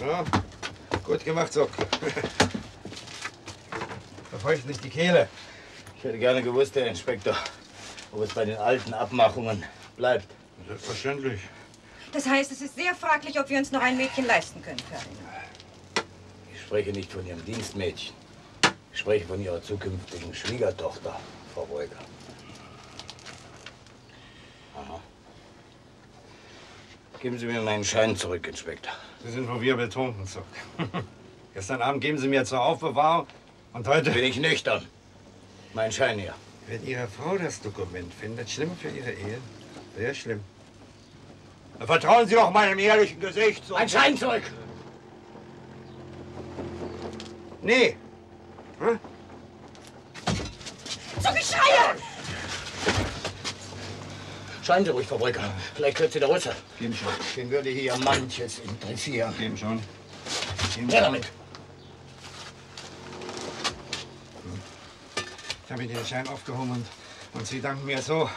Ja, gut gemacht, Sock. Verfeucht nicht die Kehle. Ich hätte gerne gewusst, Herr Inspektor, ob es bei den alten Abmachungen bleibt. Selbstverständlich. Das heißt, es ist sehr fraglich, ob wir uns noch ein Mädchen leisten können, Ferdinand. Ich spreche nicht von Ihrem Dienstmädchen. Ich spreche von Ihrer zukünftigen Schwiegertochter, Frau Beuger. Geben Sie mir meinen Schein zurück, Inspektor. Sie sind wohl wir betrunken, Zock. Gestern Abend geben Sie mir zur Aufbewahrung und heute... Bin ich nüchtern. Mein Schein hier. Wenn Ihre Frau das Dokument findet, schlimm für Ihre Ehe. Sehr schlimm. Dann vertrauen Sie doch meinem ehrlichen Gesicht. Mein Schein zurück! Nee. Hm? So Geschreie! Scheinen Sie ruhig, Frau Brücker. Vielleicht hört Sie der Russe. Geben schon. Den würde hier manches interessieren. Geben schon. Geben Her damit. Ich habe Ihnen den Schein aufgehoben und, und Sie danken mir so.